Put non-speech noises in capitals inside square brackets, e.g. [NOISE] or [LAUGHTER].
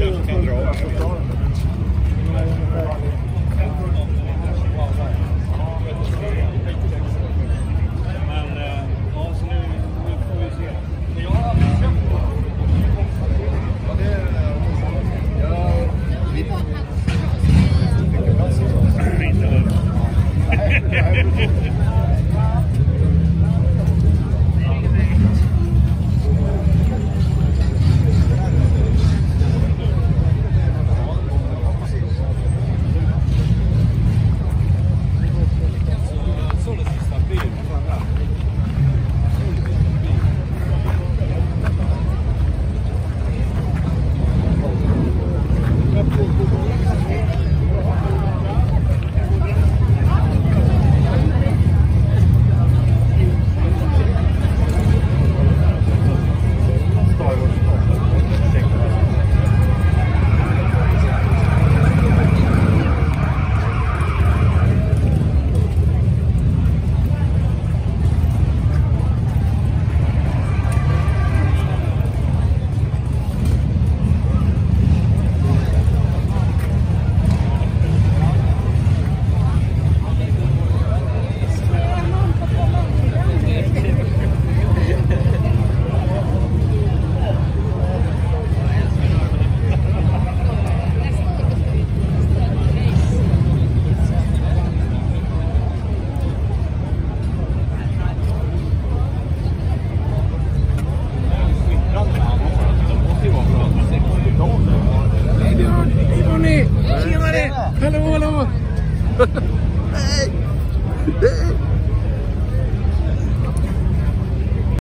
Jag kan dra. [LAUGHS] Ê. Ê.